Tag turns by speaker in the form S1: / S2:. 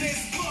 S1: let's go.